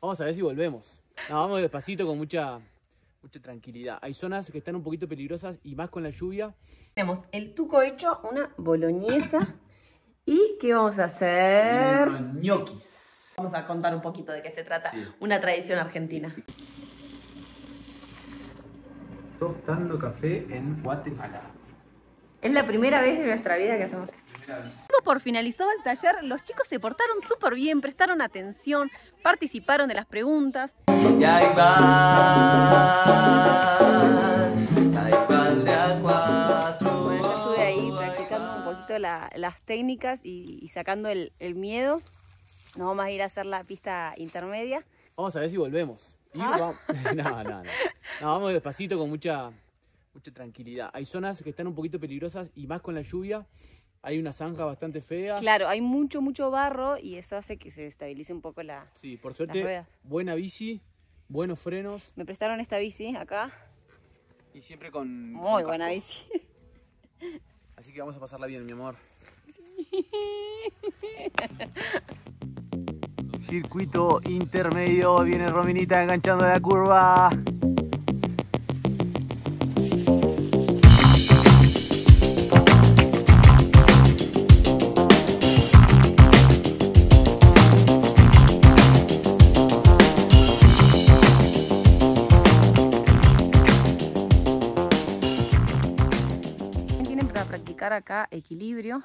Vamos a ver si volvemos. No, vamos despacito con mucha, mucha tranquilidad. Hay zonas que están un poquito peligrosas y más con la lluvia. Tenemos el tuco hecho, una boloñesa. ¿Y qué vamos a hacer? ñoquis. Vamos a contar un poquito de qué se trata. Sí. Una tradición argentina. Tostando café en Guatemala. Es la primera vez de nuestra vida que hacemos esto. Por finalizado el taller, los chicos se portaron súper bien, prestaron atención, participaron de las preguntas. Y ahí va, ahí va el de a cuatro. Bueno, yo estuve ahí practicando un poquito la- las técnicas y, y sacando el, el miedo. Nos vamos a ir a hacer la pista intermedia. Vamos a ver si volvemos. Y Ah. vamos- No, no, no. No, vamos despacito con mucha, mucha tranquilidad. Hay zonas que están un poquito peligrosas y más con la lluvia. Hay una zanja bastante fea. Claro, hay mucho, mucho barro y eso hace que se estabilice un poco la... Sí, por suerte, buena bici, buenos frenos Me prestaron esta bici acá. y siempre con. Muy con buena bici. Así que vamos a pasarla bien, mi amor. Circuito intermedio, viene Rominita enganchando la curva. Practicar acá equilibrio.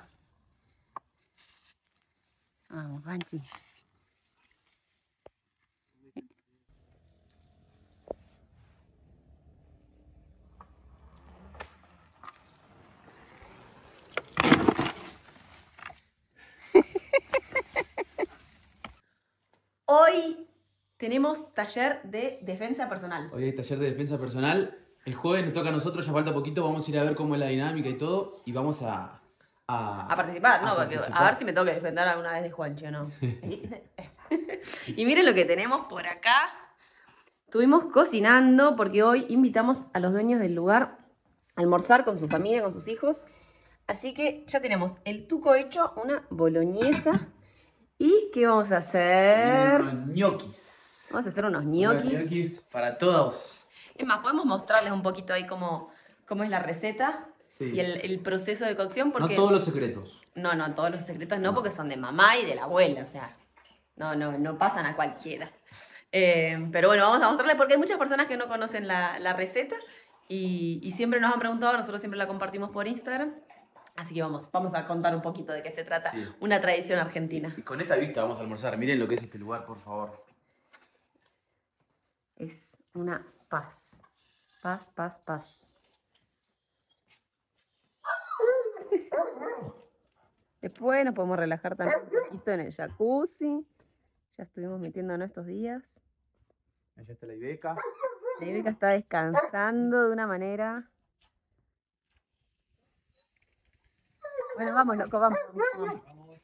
Vamos, Panchi. Hoy tenemos taller de defensa personal. Hoy hay taller de defensa personal. El jueves nos toca a nosotros, ya falta poquito. Vamos a ir a ver cómo es la dinámica y todo. Y vamos a. A, A participar, ¿no? a Porque participar. a ver si me tengo que defender alguna vez de Juancho, ¿no? y miren lo que tenemos por acá. Estuvimos cocinando porque hoy invitamos a los dueños del lugar a almorzar con su familia, con sus hijos. Así que ya tenemos el tuco hecho, una boloñesa. ¿Y qué vamos a hacer? Unos ñoquis. Vamos a hacer unos Unos ñoquis. ñoquis para todos. Es más, podemos mostrarles un poquito ahí cómo, cómo es la receta Sí. y el, el proceso de cocción. Porque... No todos los secretos. No, no, todos los secretos no, porque son de mamá y de la abuela, o sea, no, no, no pasan a cualquiera. Eh, pero bueno, vamos a mostrarles porque hay muchas personas que no conocen la, la receta y, y siempre nos han preguntado, nosotros siempre la compartimos por Instagram. Así que vamos, vamos a contar un poquito de qué se trata, Sí. una tradición argentina. Y con esta vista vamos a almorzar. Miren lo que es este lugar, por favor. Es una paz, paz, paz, paz. Después nos podemos relajar también un poquito en el jacuzzi. Ya estuvimos metiéndonos estos días. Allá está la Ibeca. La Ibeca está descansando de una manera. Bueno, vamos, loco, vamos. vamos, vamos.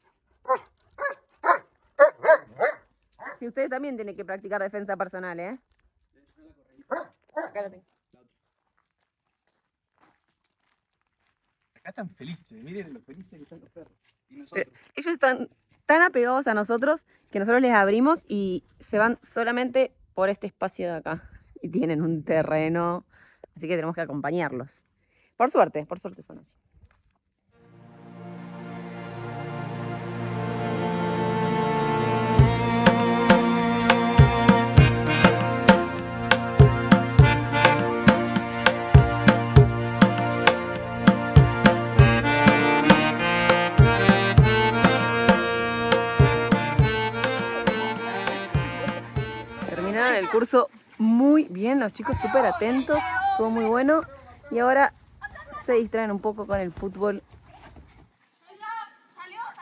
Sí, ustedes también tienen que practicar defensa personal, ¿eh? Acá la tengo. Acá están felices. Miren lo felices que están los perros. Y Pero nosotros. ellos están tan apegados a nosotros que nosotros les abrimos y se van solamente por este espacio de acá. Y tienen un terreno, así que tenemos que acompañarlos. Por suerte, por suerte son así. Curso muy bien, los chicos súper atentos, estuvo muy bueno. Y ahora se distraen un poco con el fútbol.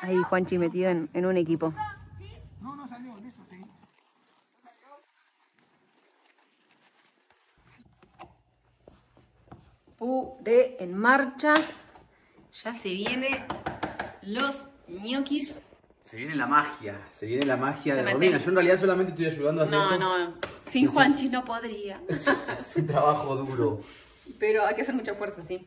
Ahí Juanchi metido en, un equipo. Puré en marcha. Ya se viene los ñoquis. Se viene la magia. Se viene la magia Ya de Romina. Yo en realidad solamente estoy ayudando a hacer No, esto. no, sin Juanchi no podría. Es, es un trabajo duro. Pero hay que hacer mucha fuerza, sí.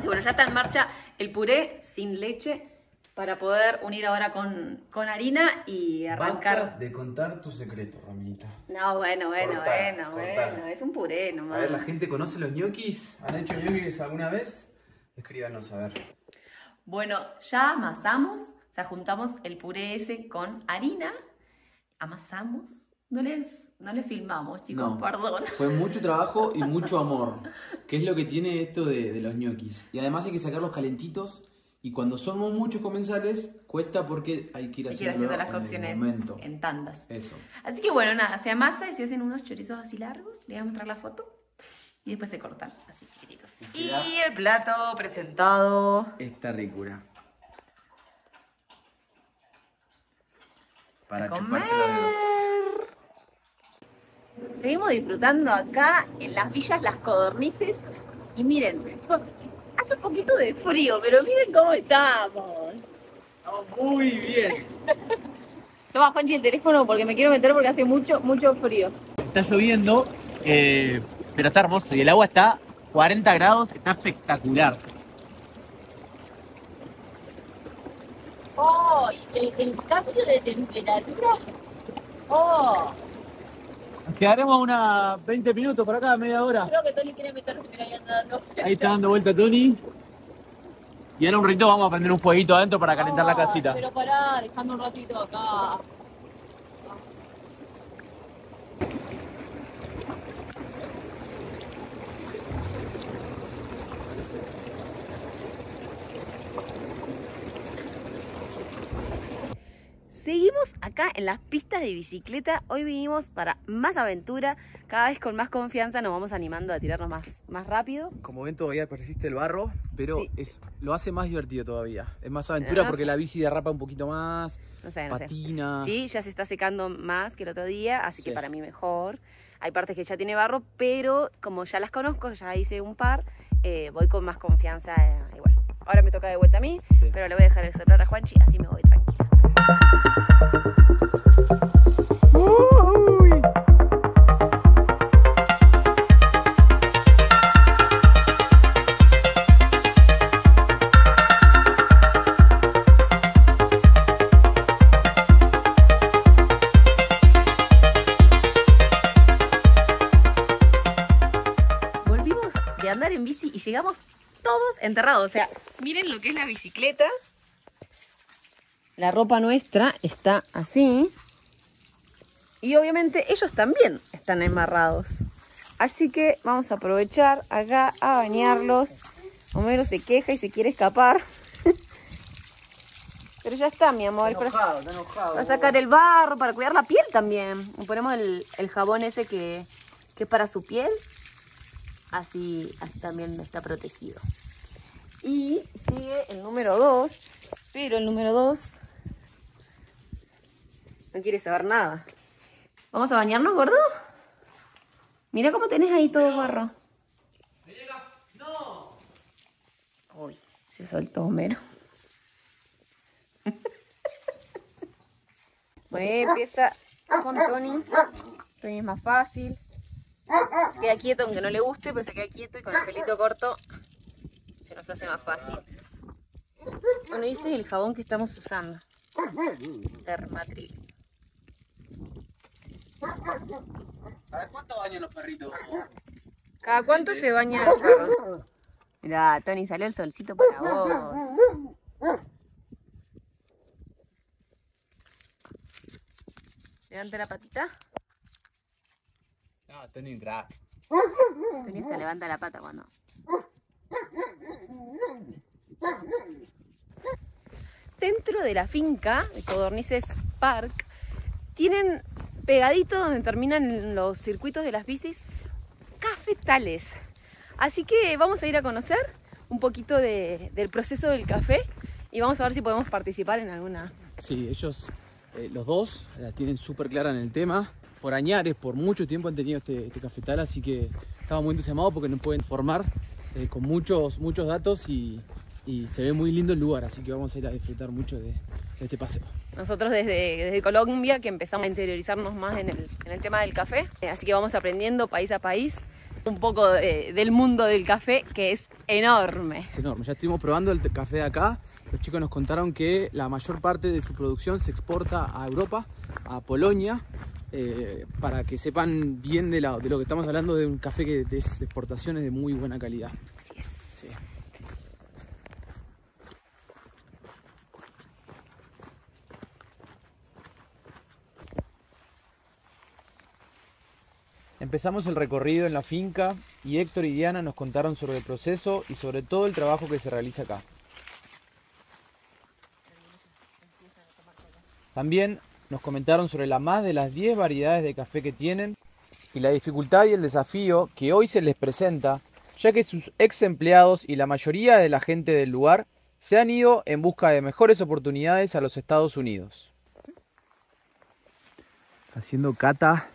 Sí, bueno, ya está en marcha el puré sin leche para poder unir ahora con, con harina y arrancar. de contar tu secreto, Raminita. No, bueno, bueno, Cortar, bueno, cortar. bueno. Es un puré A nomás. ver, ¿la gente conoce los ñoquis? ¿Han hecho ñoquis alguna vez? Escríbanos a ver. Bueno, ya amasamos, o sea, juntamos el puré ese con harina, amasamos. No les, no les filmamos, chicos, No. perdón. Fue mucho trabajo y mucho amor, que es lo que tiene esto de, de los ñoquis. Y además hay que sacarlos calentitos y cuando somos muchos comensales cuesta porque hay que ir Hay que ir haciendo las cocciones en tandas. Eso. Así que bueno, nada, se amasa y se hacen unos chorizos así largos. Les voy a mostrar la foto. Y después se cortan así chiquititos. Y queda- el plato presentado. Esta ricura. Para Comer. chuparse los dedos. Seguimos disfrutando acá en las villas Las Codornices. Y miren, chicos, hace un poquito de frío, pero miren cómo estamos. Estamos muy bien. Toma, Juanchi, el teléfono porque me quiero meter porque hace mucho, mucho frío. Está lloviendo, eh, pero está hermoso y el agua está 40 grados, está espectacular. El, el cambio de temperatura. Oh, quedaremos unas 20 minutos por acá, media hora. creo que Tony quiere pero ahí andando. Ahí está dando vuelta Tony. Y ahora un ratito vamos a prender un fueguito adentro para calentar la Oh, casita. Pero pará, dejando un ratito acá. Seguimos acá en las pistas de bicicleta. Hoy vinimos para más aventura. Cada vez con más confianza nos vamos animando a tirarnos más, más rápido. Como ven todavía persiste el barro, pero Sí. es, lo hace más divertido todavía. Es más aventura No porque sé. la bici derrapa un poquito más, No sé, no sé. patina. Sí, ya se está secando más que el otro día, así que para mí mejor. Hay partes que ya tiene barro, pero como ya las conozco, ya hice un par, eh, voy con más confianza. eh, y bueno, ahora me toca de vuelta a mí, Sí. pero le voy a dejar el celular a Juanchi, así me voy tranquila. Volvimos de andar en bici y llegamos todos enterrados. O sea, miren lo que es la bicicleta. La ropa nuestra está así. Y obviamente ellos también están enmarrados. Así que vamos a aprovechar acá a bañarlos. Homero se queja y se quiere escapar. Pero ya está, mi amor. Para, enojado, está enojado. para sacar el barro, para cuidar la piel también. Ponemos el, el jabón ese que, que es para su piel. Así, así también está protegido. Y sigue el número 2. Pero el número 2 no quiere saber nada. ¿Vamos a bañarnos, gordo? Mira cómo tenés ahí todo barro. ¡No! Uy, se soltó Homero. Bueno, empieza con Tony. Tony es más fácil. Se queda quieto aunque no le guste, pero se queda quieto y con el pelito corto se nos hace más fácil. Bueno, y este es el jabón que estamos usando. Dermatril. A ver, ¿cuánto bañan los perritos? ¿Cada cuánto se baña el perro? Mirá, Tony, salió el solcito para vos. Levanta la patita. No, Tony un crack. Tony hasta levanta la pata cuando. Dentro de la finca de Codornices Park tienen pegadito donde terminan los circuitos de las bicis cafetales. Así que vamos a ir a conocer un poquito de- del proceso del café y vamos a ver si podemos participar en alguna. Sí, ellos, eh, los dos, la tienen súper clara en el tema. Por añares, por mucho tiempo han tenido este, este cafetal, así que estamos muy entusiasmados porque nos pueden formar eh, con muchos, muchos datos y, y se ve muy lindo el lugar, así que vamos a ir a disfrutar mucho de este paseo. Nosotros desde, desde Colombia que empezamos a interiorizarnos más en el, en el tema del café, eh, así que vamos aprendiendo país a país un poco de- del mundo del café que es enorme. Es enorme, ya estuvimos probando el café de acá los chicos nos contaron que la mayor parte de su producción se exporta a Europa, a Polonia, eh, para que sepan bien de, la- de lo que estamos hablando de un café que es de exportaciones de muy buena calidad. Así es. Sí. Empezamos el recorrido en la finca y Héctor y Diana nos contaron sobre el proceso y sobre todo el trabajo que se realiza acá. También nos comentaron sobre la más de las 10 variedades de café que tienen y la dificultad y el desafío que hoy se les presenta, ya que sus ex empleados y la mayoría de la gente del lugar se han ido en busca de mejores oportunidades a los Estados Unidos. Haciendo cata.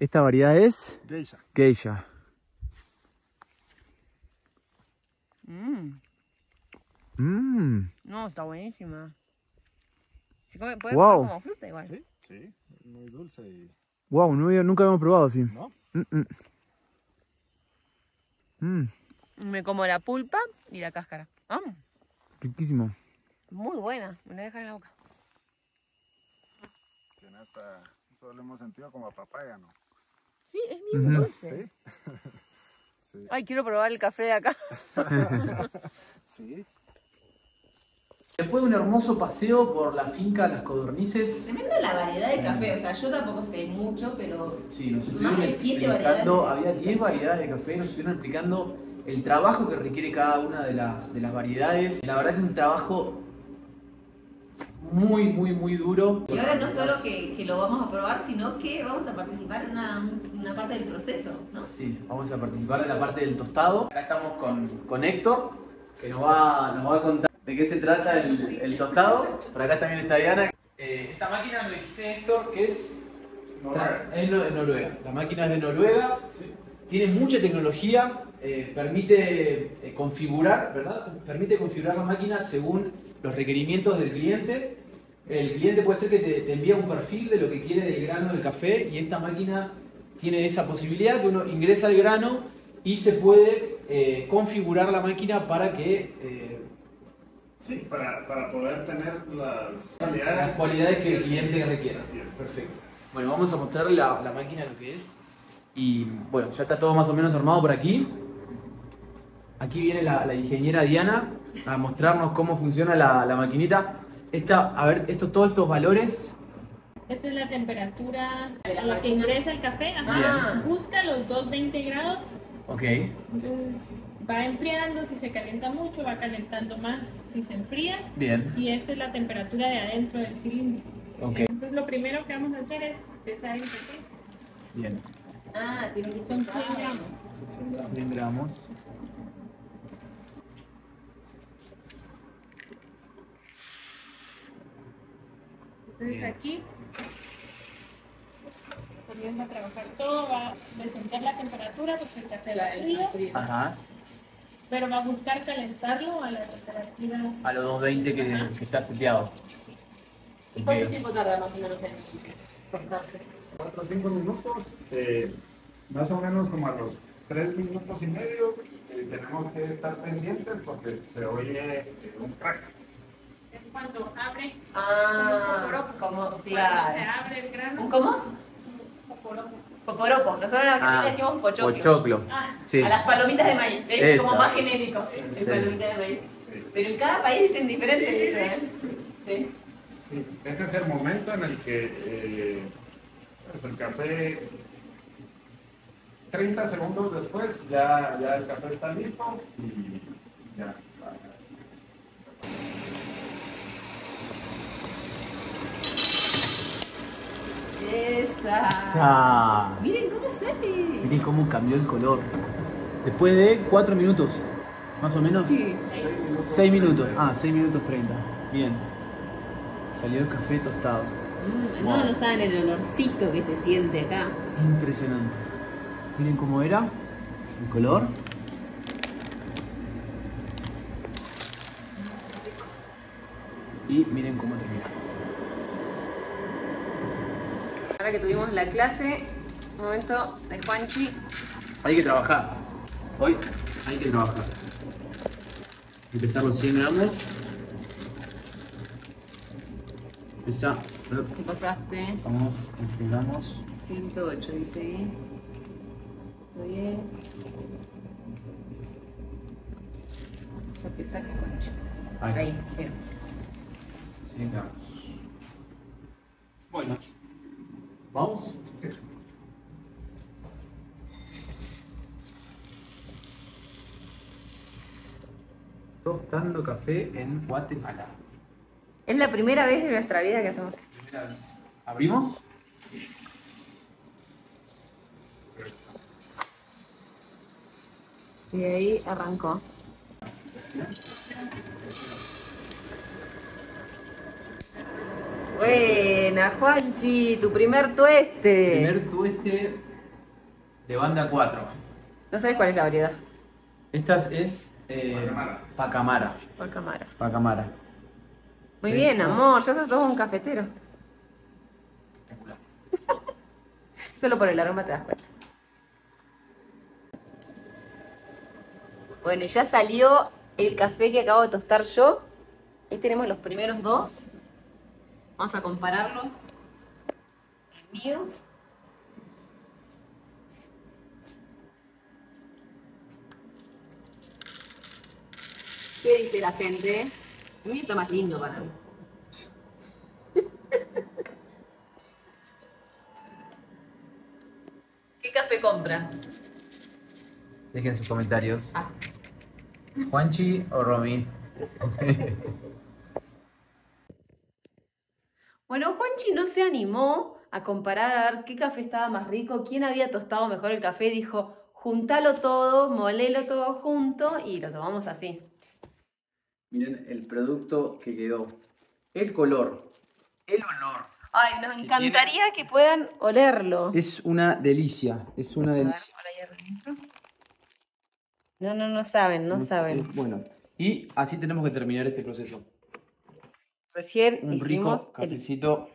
Esta variedad es Geisha. Geisha. Mm, Mmm. no, está buenísima. Se come, puede Wow. como fruta igual. Sí, sí, muy dulce y... Wow, no nunca habíamos probado así. ¿No? Mm, mm. Mm, Me como la pulpa y la cáscara. Ah, riquísimo. muy buena. Me la dejar en la boca. Tiene hasta... Eso lo hemos sentido como a papaya, ¿no? Sí, es dulce. Sí. sí. Ay, quiero probar el café de acá. Sí. Después de un hermoso paseo por la finca Las Codornices, Tremenda la variedad de café. O sea, yo tampoco sé mucho, pero sí, nos Más estuvieron de siete explicando, variedades. había 10 variedades de café, nos estuvieron explicando el trabajo que requiere cada una de las, de las variedades. La verdad que un trabajo muy, muy, muy duro. Y ahora no solo que, que lo vamos a probar, sino que vamos a participar en una, una parte del proceso, ¿no? Sí, vamos a participar de la parte del tostado. Acá estamos con, con Héctor, que nos va, nos va a contar de qué se trata el, el tostado. Por acá también está Diana. Eh, esta máquina me dijiste, Héctor, que es, Noruega. es de Noruega. La máquina es de Noruega. Tiene mucha tecnología, eh, permite eh, configurar, ¿verdad? Permite configurar la máquina según los requerimientos del cliente. El cliente puede ser que te, te envía un perfil de lo que quiere del grano del café y esta máquina tiene esa posibilidad que uno ingresa el grano y se puede eh, configurar la máquina para que eh, Sí, para, para poder tener las las cualidades que el cliente requiera. Así es. Perfecto. Bueno, vamos a mostrarle la, la máquina lo que es. Y bueno, ya está todo más o menos armado por aquí. Aquí viene la, la ingeniera Diana a mostrarnos cómo funciona la, la maquinita. Esta, a ver, estos, todos estos valores. Esta es la temperatura a la que ingresa el café. Ajá. Ah. Busca los 220 grados. Ok. Entonces va enfriando. Si se calienta mucho, va calentando más si se enfría. Bien. Y esta es la temperatura de adentro del cilindro. Ok. Entonces lo primero que vamos a hacer es pesar el café. Bien. Ah, tiene que Son 100 gramos. 100 gramos. Entonces Bien. aquí comienza a trabajar todo, va a descender la temperatura porque el café va frío, Ajá. pero va a buscar calentarlo a la temperatura A los 220 que, que está seteado. ¿Y cuánto tiempo tarda más o menos en cortarse? 4 o 5 minutos, eh, más o menos como a los 3 minutos y medio, eh, tenemos que estar pendientes porque se oye eh, un crack. Cuando abre Ah, como, Cuando se claro. abre el grano, ¿Un cómo? poporopo. Poporopo. Nosotros en Argentina Ah, decimos pochoclo. Pochoclo. Ah, Sí. A las palomitas de maíz, es como más genérico. Sí. el palomitas de maíz. Pero en cada país dicen diferentes eso, ¿eh? Sí. Sí, ese es el momento en el que eh, pues el café, 30 segundos después, ya, ya el café está listo y ya. Esa. Esa. Miren cómo sale. Miren cómo cambió el color. Después de 4 minutos, más o menos. Sí. 6 minutos. Ah, 6 minutos 30. Bien. Salió el café tostado. Mm, Wow. No, no saben el olorcito que se siente acá. Impresionante. Miren cómo era el color. Y miren cómo termina. Ahora que tuvimos la clase, momento de Juanchi. Hay que trabajar. Hoy hay que trabajar. Empezar los 100 gramos. Esa. ¿Qué pasaste? Vamos, integramos. 108, dice ahí. Está bien. Ya que saque, Juancho. Ahí. Ahí, sí. 100 gramos. Bueno. ¿Vamos? Tostando café en Guatemala. Es la primera vez de nuestra vida que hacemos esto. Primera vez. ¿Abrimos? Y ahí arrancó. Buena, Juanchi, tu primer tueste. Primer tueste de banda 4. No sabes cuál es la variedad. Esta es eh, Pacamara. Pacamara. Pacamara. Muy Sí. bien, amor, ya sos todo un cafetero. Espectacular. Solo por el aroma te das cuenta. Bueno, y ya salió el café que acabo de tostar yo. Ahí tenemos los primeros dos. Vamos a compararlo. El mío. ¿Qué dice la gente? El mío está más lindo para mí. ¿Qué café compran? Dejen sus comentarios. Ah. Juanchi o Romy. Bueno, Juanchi no se animó a comparar a ver qué café estaba más rico, quién había tostado mejor el café. Dijo, juntalo todo, molelo todo junto y lo tomamos así. Miren el producto que quedó. El color. El olor. Ay, nos encantaría que puedan olerlo. Es una delicia. Es una delicia. No, no, no saben, no saben. es bueno. Y así tenemos que terminar este proceso. Recién Un rico hicimos el cafecito.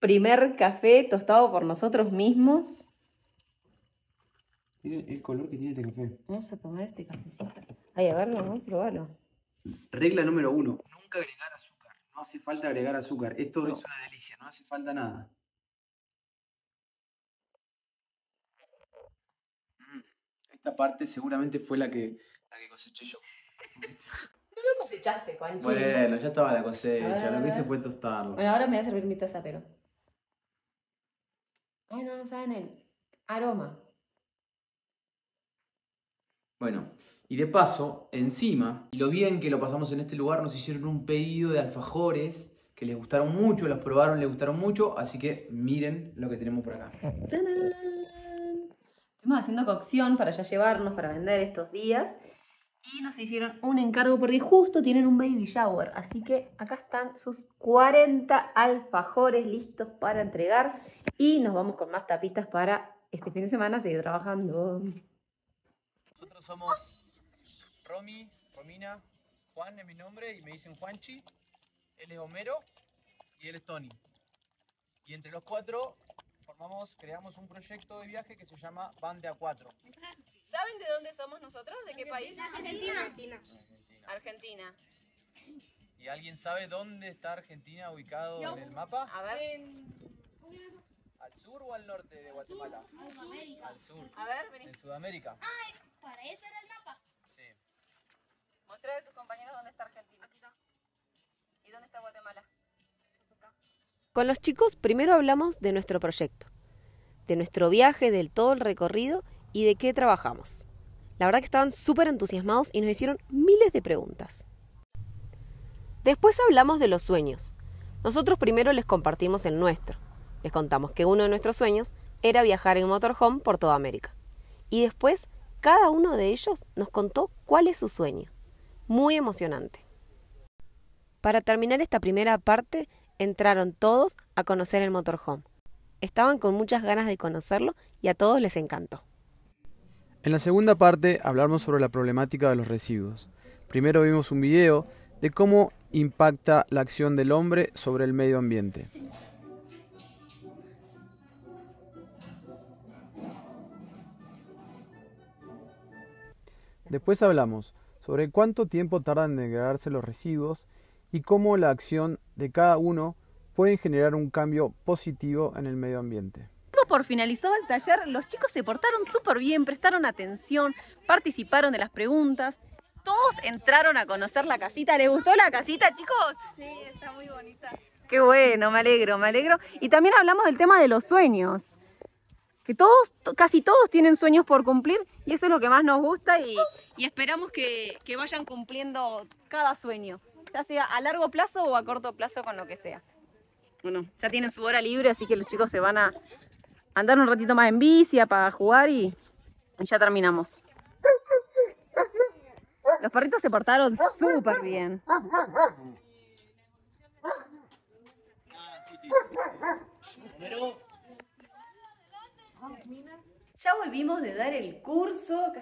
primer café tostado por nosotros mismos. Miren el color que tiene este café. Vamos a tomar este cafecito. Ay, a verlo, ¿no? Probalo. Regla número uno. Nunca agregar azúcar. No hace falta agregar azúcar. Esto es una delicia. No hace falta nada. Mm, Esta parte seguramente fue la que, la que coseché yo. Lo cosechaste, Juanchi. Bueno, ya estaba la cosecha. Lo que hice ver. fue tostarlo. Bueno, ahora me voy a servir mi taza, pero. Ay, no, no saben el aroma. Bueno, y de paso, encima, y lo bien que lo pasamos en este lugar, nos hicieron un pedido de alfajores que les gustaron mucho, los probaron, les gustaron mucho, así que miren lo que tenemos por acá. ¡Tadán! Estuvimos haciendo cocción para ya llevarnos, para vender estos días. Y nos hicieron un encargo porque justo tienen un baby shower. Así que acá están sus 40 alfajores listos para entregar. Y nos vamos con más tapitas para este fin de semana seguir trabajando. Nosotros somos Romy, Romina, Juan es mi nombre y me dicen Juanchi. Él es Homero y él es Tony. Y entre los cuatro formamos, creamos un proyecto de viaje que se llama Van de A4. ¿Saben de dónde somos nosotros? ¿De qué país? Argentina. Argentina. Argentina. ¿Y alguien sabe dónde está Argentina ubicado en el mapa? A ver, En ¿Al sur o al norte de Guatemala? Sudamérica. Al sur. a ver, vení. En Sudamérica. Para eso era el mapa. Sí. Mostrá a tus compañeros dónde está Argentina. ¿Y dónde está Guatemala? Con los chicos primero hablamos de nuestro proyecto, de nuestro viaje, del todo el recorrido y de qué trabajamos. La verdad que estaban súper entusiasmados y nos hicieron miles de preguntas. Después hablamos de los sueños. Nosotros primero les compartimos el nuestro. Les contamos que uno de nuestros sueños era viajar en motorhome por toda América. Y después cada uno de ellos nos contó cuál es su sueño. Muy emocionante. Para terminar esta primera parte, entraron todos a conocer el motorhome. Estaban con muchas ganas de conocerlo y a todos les encantó. En la segunda parte hablamos sobre la problemática de los residuos. Primero vimos un video de cómo impacta la acción del hombre sobre el medio ambiente. Después hablamos sobre cuánto tiempo tardan en degradarse los residuos y cómo la acción de cada uno puede generar un cambio positivo en el medio ambiente. Por finalizado el taller, los chicos se portaron súper bien, prestaron atención, participaron de las preguntas. Todos entraron a conocer la casita. ¿Les gustó la casita, chicos? Sí, está muy bonita. Qué bueno, me alegro, me alegro. Y también hablamos del tema de los sueños. Que todos, to- casi todos tienen sueños por cumplir y eso es lo que más nos gusta y, y esperamos que, que vayan cumpliendo cada sueño, ya sea a largo plazo o a corto plazo con lo que sea. Bueno, ya tienen su hora libre, así que los chicos se van a andar un ratito más en bici, a para jugar y y ya terminamos. Los perritos se portaron súper bien. Ya volvimos de dar el curso.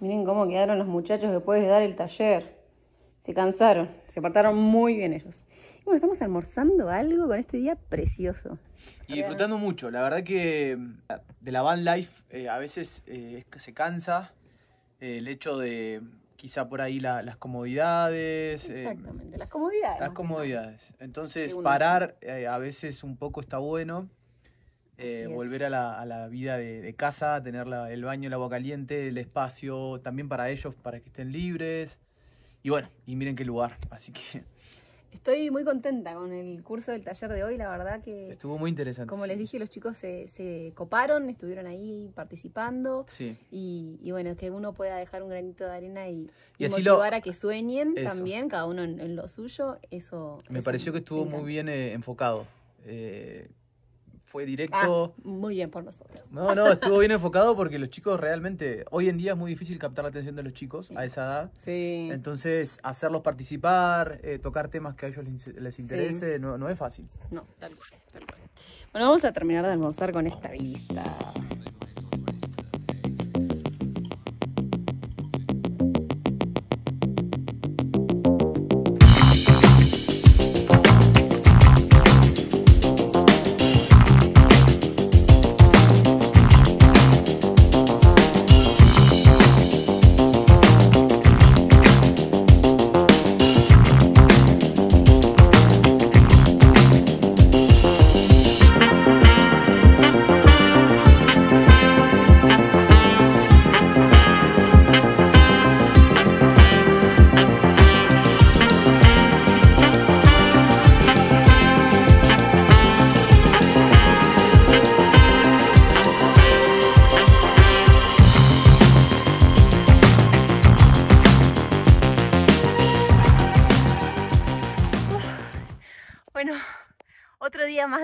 Miren cómo quedaron los muchachos después de dar el taller. Se cansaron, se portaron muy bien ellos. Bueno, estamos almorzando algo con este día precioso. Y disfrutando mucho, la verdad que mm, de la van life eh, a veces eh, se cansa eh, el hecho de quizá por ahí la- las comodidades. Exactamente, las comodidades. las comodidades. Entonces parar a veces un poco está bueno. eh, volver a la, a la vida de, de casa, tener la- el baño, el agua caliente, el espacio, también para ellos, para que estén libres. Y bueno, y miren qué lugar. Así que Estoy muy contenta con el curso del taller de hoy, la verdad que, estuvo muy interesante. como les dije, los chicos se, se coparon, estuvieron ahí participando. Sí. Y, y bueno, que uno pueda dejar un granito de arena y, Y y así lo- motivar a que sueñen Eso. también, cada uno en, en lo suyo, eso... Me eso pareció que estuvo muy bien eh, enfocado. Eh, fue Ah, directo. muy bien por nosotros. No, no, estuvo bien enfocado porque los chicos realmente, hoy en día es muy difícil captar la atención de los chicos Sí. a esa edad. Sí. Entonces, hacerlos participar, eh, tocar temas que a ellos les, les interese, no, no es fácil. No, tal cual, tal cual. Bueno, vamos a terminar de almorzar con esta vista.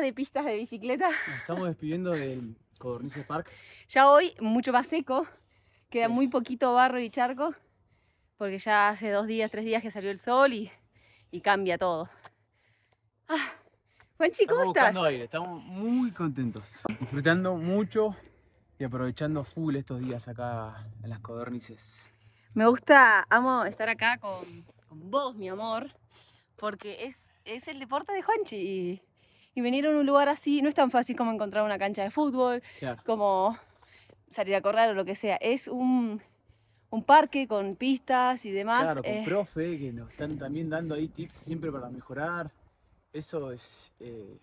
De pistas de bicicleta. Nos estamos despidiendo del Codornices Park. Ya hoy mucho más seco, queda Sí. muy poquito barro y charco, porque ya hace dos días, tres días que salió el sol y, y cambia todo. Ah, Juanchi, ¿cómo estamos estás? aire, estamos muy contentos. Disfrutando mucho y aprovechando full estos días acá en las Codornices. Me gusta, amo estar acá con, con vos, mi amor, porque es, es el deporte de Juanchi y, y venir a un lugar así no es tan fácil como encontrar una cancha de fútbol, Claro. como salir a correr o lo que sea. Es un, un parque con pistas y demás. Claro, con eh, profe que nos están también dando ahí tips siempre para mejorar. Eso es eh,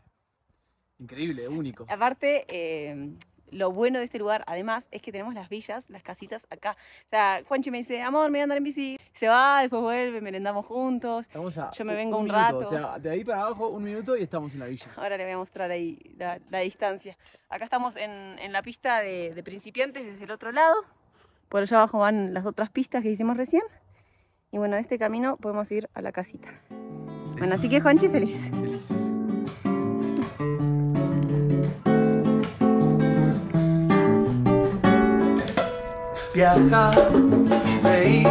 increíble, único. Aparte, eh, lo bueno de este lugar, además, es que tenemos las villas, las casitas acá. O sea, Juanchi me dice, amor, me voy a andar en bici. Se va, después vuelve, merendamos juntos. Estamos a Yo me vengo un minuto, rato. O sea, de ahí para abajo un minuto y estamos en la villa. Ahora le voy a mostrar ahí la, la distancia. Acá estamos en, en la pista de, de principiantes desde el otro lado. Por allá abajo van las otras pistas que hicimos recién. Y bueno, de este camino podemos ir a la casita. Bueno, así que Juanchi, feliz. Feliz. Viajar, reír,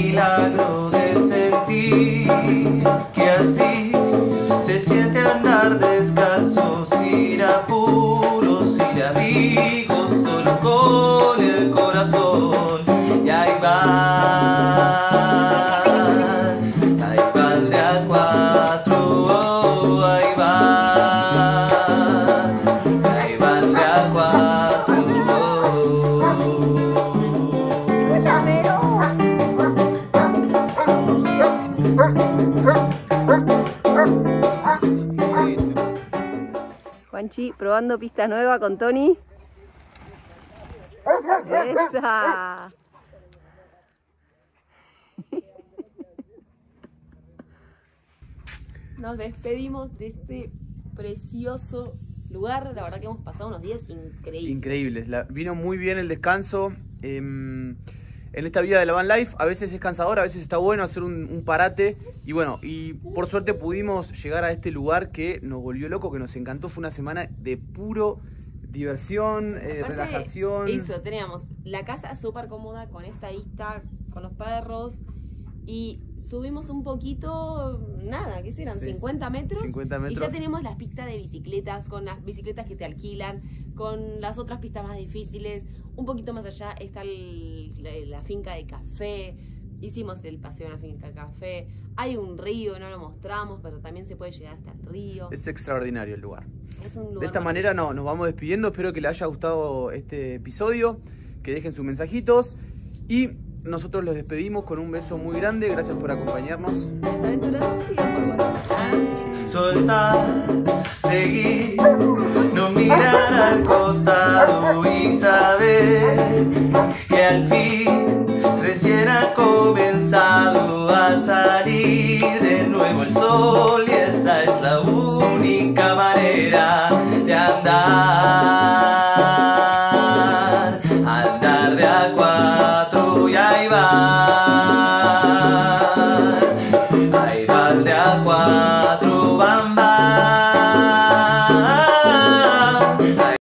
milagro probando pista nueva con Tony. ¡Esa! Nos despedimos de este precioso lugar. La verdad que hemos pasado unos días increíbles. Increíbles. La- vino muy bien el descanso. em, en esta vida de la van life a veces es cansador, a veces está bueno hacer un, un parate. Y bueno, y por suerte pudimos llegar a este lugar que nos volvió loco, que nos encantó. Fue una semana de puro diversión, eh, relajación. Eso, teníamos la casa súper cómoda con esta vista, con los perros. Y subimos un poquito, nada, ¿qué serán? Sí. 50 metros. 50 Y ya metros. tenemos las pistas de bicicletas, con las bicicletas que te alquilan, con las otras pistas más difíciles. Un poquito más allá está el- la, la finca de café. Hicimos el paseo en la finca de café. Hay un río, no lo mostramos, pero también se puede llegar hasta el río. Es extraordinario el lugar. Es un lugar De esta manera no, nos vamos despidiendo. Espero que les haya gustado este episodio. Que dejen sus mensajitos. Y nosotros los despedimos con un beso muy grande. Gracias por acompañarnos. Las aventuras siguen por soltar, seguir, mirar al costado y saber que al fin recién ha comenzado a salir